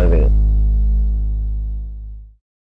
love it.